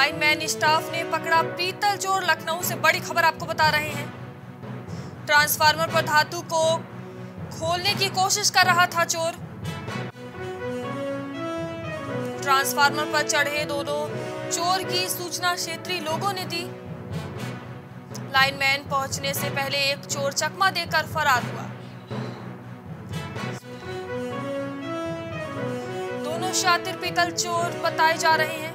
Lineman staff ने पकड़ा पीतल चोर लखनऊ से। बड़ी खबर आपको बता रहे हैं। ट्रांसफार्मर पर धातु को खोलने की कोशिश कर रहा था चोर। ट्रांसफार्मर पर चढ़े दोनों चोर की सूचना क्षेत्रीय लोगों ने दी। लाइनमैन पहुँचने से पहले एक चोर चकमा देकर फरार हुआ। दोनों शातिर पीतल चोर बताए जा रहे हैं।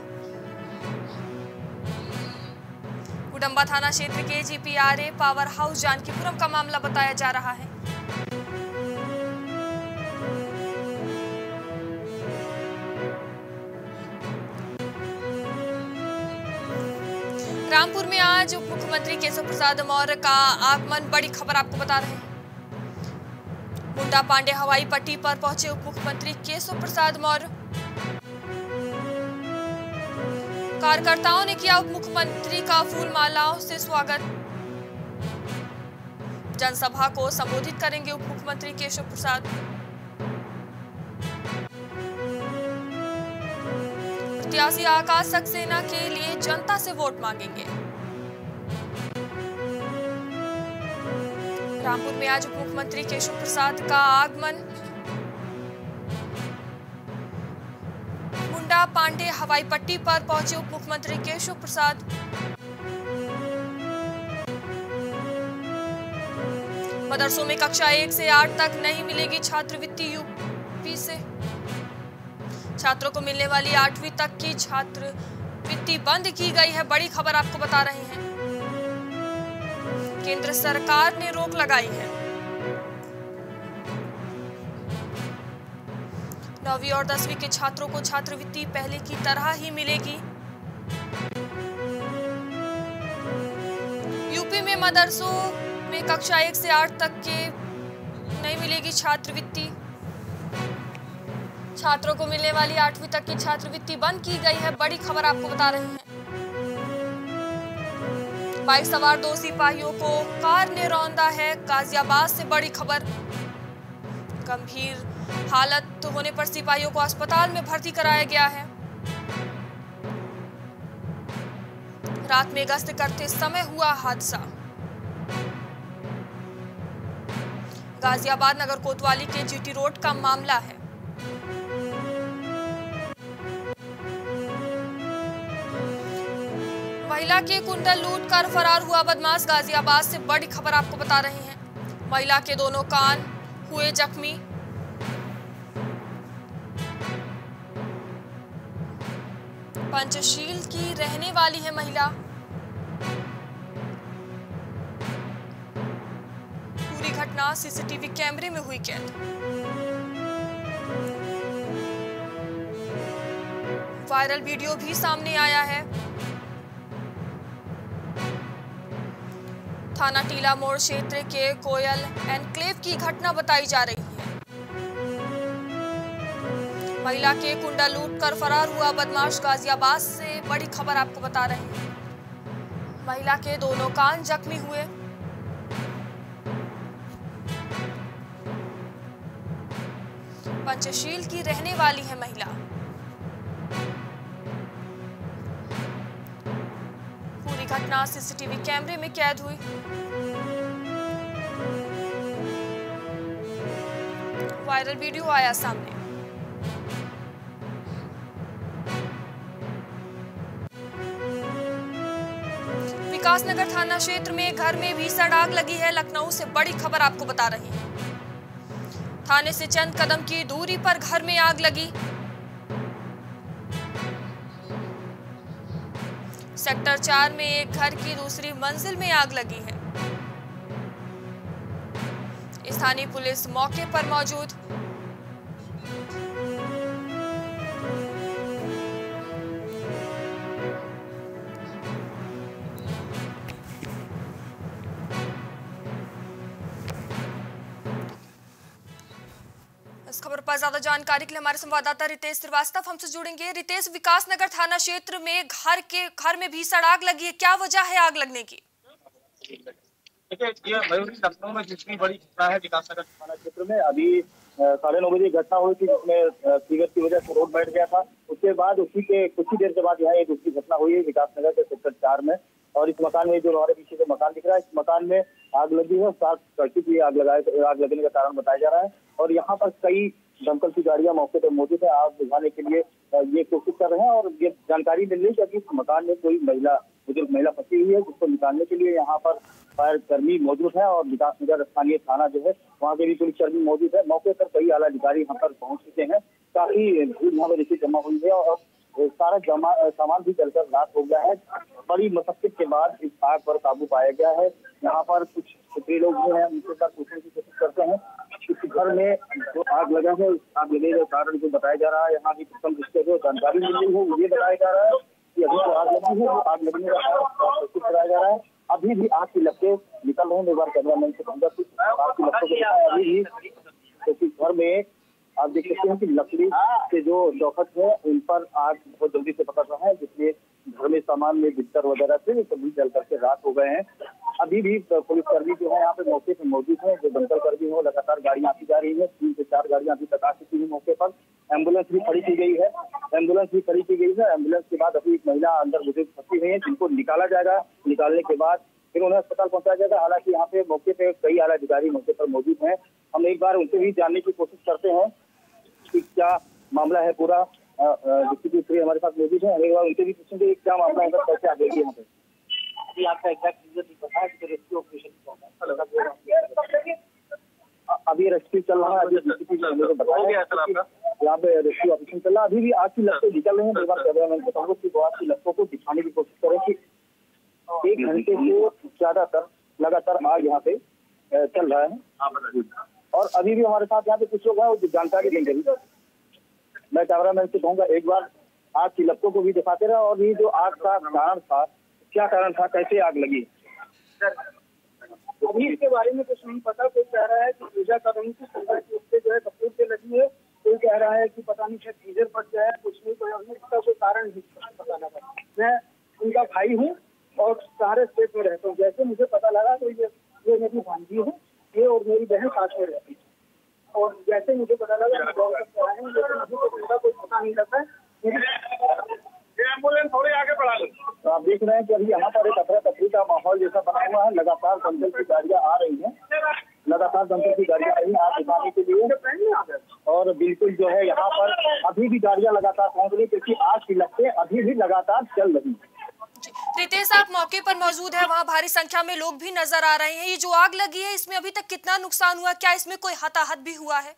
गुडम्बा थाना क्षेत्र के जीपीआरए पावर हाउस जानकीपुरम का मामला बताया जा रहा है। रामपुर में आज उप मुख्यमंत्री केशव प्रसाद मौर्य का आगमन, बड़ी खबर आपको बता रहे हैं। मुंडा पांडे हवाई पट्टी पर पहुँचे उप मुख्यमंत्री केशव प्रसाद मौर्य। कार्यकर्ताओं ने किया, उप मुख्यमंत्री का फूल मालाओं से स्वागत। जनसभा को संबोधित करेंगे उप मुख्यमंत्री केशव प्रसाद। प्रत्याशी आकाश सक्सेना के लिए जनता से वोट मांगेंगे। रामपुर में आज उप मुख्यमंत्री केशव प्रसाद का आगमन। मुंडा पांडे हवाई पट्टी पर पहुँचे उप मुख्यमंत्री केशव प्रसाद। मदरसों में कक्षा एक से आठ तक नहीं मिलेगी छात्रवृत्ति यूपी से। छात्रों को मिलने वाली आठवीं तक की छात्रवृत्ति बंद की गई है, बड़ी खबर आपको बता रहे हैं। केंद्र सरकार ने रोक लगाई है। नौवीं और दसवीं के छात्रों को छात्रवृत्ति पहले की तरह ही मिलेगी। यूपी में मदरसों में कक्षा एक से आठ तक के नहीं मिलेगी छात्रवृत्ति। छात्रों को मिलने वाली आठवीं तक की छात्रवृत्ति बंद की गई है, बड़ी खबर आपको बता रहे हैं। बाइक सवार दो सिपाहियों को कार ने रौंदा है, गाजियाबाद से बड़ी खबर। गंभीर हालत होने पर सिपाहियों को अस्पताल में भर्ती कराया गया है। रात में गश्त करते समय हुआ हादसा। गाजियाबाद नगर कोतवाली के जीटी रोड का मामला है। महिला के कुंडल लूट कर फरार हुआ बदमाश गाजियाबाद से बड़ी खबर आपको बता रहे हैं। महिला के दोनों कान हुए जख्मी। पंचशील की रहने वाली है महिला। पूरी घटना सीसीटीवी कैमरे में हुई कैद। वायरल वीडियो भी सामने आया है। थाना टीला मोड़ क्षेत्र के कोयल एनक्लेव की घटना बताई जा रही है। महिला के कुंडा लूट कर फरार हुआ बदमाश गाजियाबाद से, बड़ी खबर आपको बता रहे हैं। महिला के दोनों कान जख्मी हुए। पंचशील की रहने वाली है महिला। घटना सीसीटीवी कैमरे में कैद हुई। वायरल वीडियो आया सामने। विकासनगर थाना क्षेत्र में घर में भीषण आग लगी है। लखनऊ से बड़ी खबर आपको बता रही है। थाने से चंद कदम की दूरी पर घर में आग लगी। सेक्टर चार में एक घर की दूसरी मंजिल में आग लगी है। स्थानीय पुलिस मौके पर मौजूद। खबर पर ज़्यादा जानकारी के लिए हमारे संवाददाता रितेश श्रीवास्तव हमसे जुड़ेंगे। रितेश, विकासनगर थाना क्षेत्र में घर के, घर में भीषण आग लगी है। क्या वजह है आग लगने की? जितनी बड़ी घटना है थाना क्षेत्र में, अभी साढ़े नौ बजे घटना हुई थी जिसमें सीवर की वजह से रोड बैठ गया था। उसके बाद उसी के, कुछ ही देर के बाद यहाँ एक उसकी घटना हुई है विकास नगर के सेक्टर चार में। और इस मकान में जो हमारे पीछे से मकान दिख रहा है, इस मकान में आग लगी है सात सड़की की आग लगाए, आग लगने का कारण बताया जा रहा है। और यहाँ पर कई दमकल की गाड़ियाँ मौके पर मौजूद है, आग बुझाने के लिए ये कोशिश कर रहे हैं और ये जानकारी मिल रही है कि इस मकान में कोई महिला, बुज़ुर्ग महिला फंसी हुई है, जिसको निकालने के लिए यहाँ पर फायर कर्मी मौजूद है और विकास नगर स्थानीय थाना जो है, वहाँ के भी पुलिस कर्मी मौजूद है। मौके पर कई आला अधिकारी यहाँ पर पहुँच चुके हैं। काफ़ी भीड़ यहाँ पर जमा हुई है और सारा जमा, सामान भी जलकर रात हो गया है। बड़ी मशक्कत के बाद इस आग पर काबू पाया गया है। यहाँ पर कुछ क्षेत्रीय लोग जो है उनके साथ पूछने की कोशिश करते हैं। इस घर में जो आग लगा है, उस आग लगने के कारण जो बताया जा रहा है। यहाँ की प्रथम दृष्टि जो जानकारी मिल रही है, ये बताया जा रहा है कि अभी जो आग लगी है आग लगने का कोशिश कराया जा रहा है। अभी भी आग की लपटे निकल रहे हैं एक बार कैमरा मैन से कुछ आग की लपटों अभी भी। घर में आप देख सकते हैं कि लकड़ी के जो चौखट है, उन पर आग बहुत जल्दी से पकड़ रहा है, जिसमें घर में सामान में बिस्तर वगैरह थे सभी जल करके रात हो गए हैं। अभी भी पुलिसकर्मी जो है, यहाँ पे मौके पे मौजूद है, जो दमकल कर्मी हो लगातार गाड़ियाँ आती जा रही है। तीन से चार गाड़ियाँ अभी तक आ चुकी है मौके पर। एंबुलेंस भी खड़ी की गई है। एंबुलेंस भी खड़ी की गई है। एंबुलेंस के बाद अभी एक महिला अंदर बुज़ुर्ग फंसी हुई है, जिनको निकाला जाएगा। निकालने के बाद फिर उन्हें अस्पताल पहुँचाया जाएगा। हालाँकि यहाँ पे मौके पे कई आला अधिकारी मौके पर मौजूद हैं। हम एक बार उनसे भी जानने की कोशिश करते हैं। कि क्या मामला है पूरा? डिप्टी श्री हमारे साथ मौजूद है एक बार उनसे भी पूछेंगे क्या मामला है कैसे आ गई यहाँ पे आपका एग्जैक्ट रीजन पता है कि रेस्क्यू ऑपरेशन अभी रेस्क्यू चल रहा है अभी डीसीपी ने बताया यहाँ पे रेस्क्यू ऑपरेशन चल रहा है। अभी भी आग की लपटें निकल रहे हैं एक बार को वो आग की लपटों को दिखाने की कोशिश करें कि एक घंटे से ज़्यादातर लगातार आग यहाँ पे चल रहा है। और अभी भी हमारे साथ यहाँ पे कुछ लोग हैं, वो जानकारी देंगे मैं कैमरा मैन से कहूँगा, एक बार आग की लपटों को भी दिखाते रहे और ये जो आग का कारण था, क्या कारण था, कैसे आग लगी? अभी इसके बारे में कुछ नहीं पता। कोई कह रहा है कि पूजा कर रही थी संघर्ष से जो है कपूर से लगी है। कोई कह रहा है कि पता नहीं, शायद गीजर फट गया है, कुछ नहीं, कोई हमने इसका कोई कारण नहीं पता लगा। मैं उनका भाई हूँ और सारे स्टेट में रहता हूँ। जैसे मुझे पता लगा तो ये ये मेरी भांजी है। बहन साथ में रहती है और जैसे मुझे पता लगा लेकिन मुझे उनका कोई पता नहीं लगता है। एंबुलेंस थोड़ी आगे बढ़ा लो तो आप देख रहे हैं कि अभी यहाँ पर एक अफरा तफरी का माहौल जैसा बना हुआ है। लगातार दमकल की गाड़ियाँ आ रही हैं। लगातार दमकल की गाड़ियाँ आ रही हैं आग बुझाने के लिए। और बिल्कुल जो है यहाँ पर अभी भी गाड़ियाँ लगातार पहुँच रही क्योंकि आग की लपटें अभी भी लगातार चल रही है। रितेश आप मौके पर मौजूद है, वहाँ भारी संख्या में लोग भी नज़र आ रहे हैं। ये जो आग लगी है, इसमें अभी तक कितना नुकसान हुआ? क्या इसमें कोई हताहत भी हुआ है?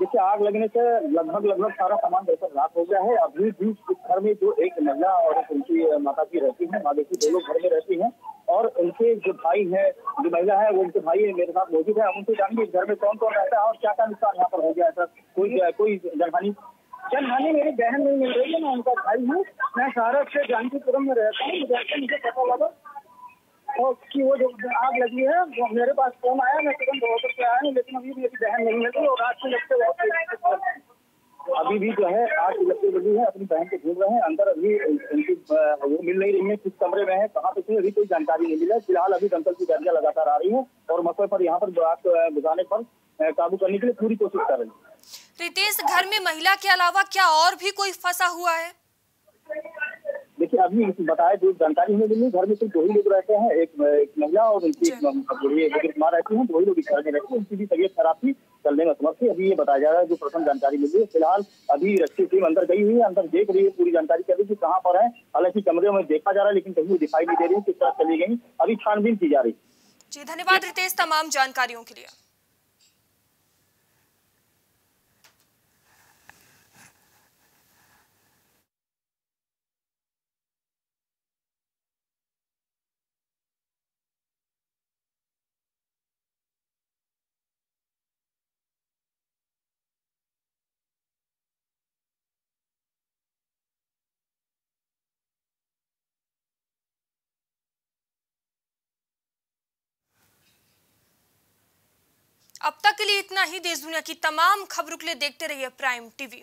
देखिए, आग लगने से लगभग लगभग सारा सामान जैसा रात हो गया है। अभी भी इस घर में जो एक महिला और एक उनकी माता जी रहती है माँ बेटी दो लोग घर में रहती हैं और उनके जो भाई है, जो महिला है, वो उनके भाई है, मेरे साथ मौजूद है। हम उनसे जानेंगे घर में कौन कौन रहता है और क्या क्या नुकसान यहाँ पर हो गया है कोई कोई जनहानि जनहानि मेरी बहन नहीं मिल रही है, मैं उनका भाई हूँ। मैं सारा से जानकीपुरम में रहता हूँ जैसे मुझे पता लगा। और कि वो जो आग लगी है, वो मेरे पास फ़ोन आया, मैं तुरंत होकर के आया हूँ लेकिन अभी मेरी बहन नहीं मिली और रात को लगते बहुत अभी भी जो है की लपटें लगी है, अपनी बहन को ढूंढ रहे हैं, अंदर अभी उनकी वो मिल नहीं रही है, किस कमरे में है, कहाँ पे अभी कोई जानकारी नहीं मिला। फ़िलहाल अभी दमकल की गाड़ियाँ लगातार आ रही है और मौके पर यहाँ पर आग बुझाने पर काबू करने के लिए पूरी कोशिश कर रही है। रितेश घर में महिला के अलावा क्या और भी कोई फंसा हुआ है? देखिए अभी बताया जो जानकारी हमें मिली घर में सिर्फ़ दो ही लोग रहते हैं एक, एक महिला और उनकी एक माँ रहती है दो ही लोग इस घर में रहते हैं उनकी भी तबीयत खराब थी चलने में समर्थ थी अभी ये बताया जा रहा है जो प्रथम जानकारी मिली है फ़िलहाल अभी रेस्क्यू टीम अंदर गई हुई है अंदर देख रही है पूरी जानकारी कर रही है कहाँ पर है हालाँकि कमरे में देखा जा रहा है लेकिन कहीं दिखाई नहीं दे रही है किस तरह चली गई अभी छानबीन की जा रही जी धन्यवाद रितेश तमाम जानकारियों के लिए। अब तक के लिए इतना ही। देश दुनिया की तमाम खबरों के लिए देखते रहिए प्राइम टीवी